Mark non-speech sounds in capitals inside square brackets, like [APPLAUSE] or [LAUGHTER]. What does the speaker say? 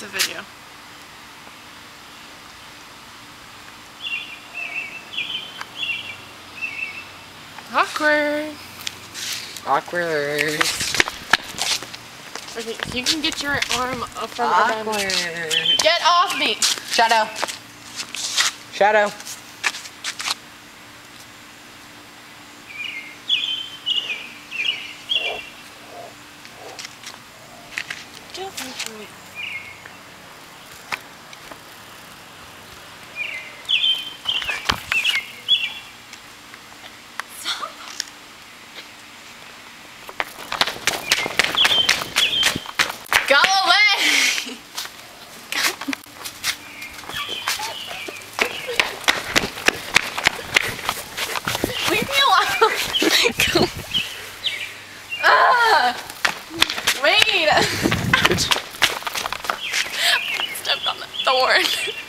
It's a video. Awkward. Awkward. Okay, you can get your arm up from Awkward. Around. Get off me! Shadow. Shadow. Get away from me. Wait! [LAUGHS] Stepped on the thorn. [LAUGHS]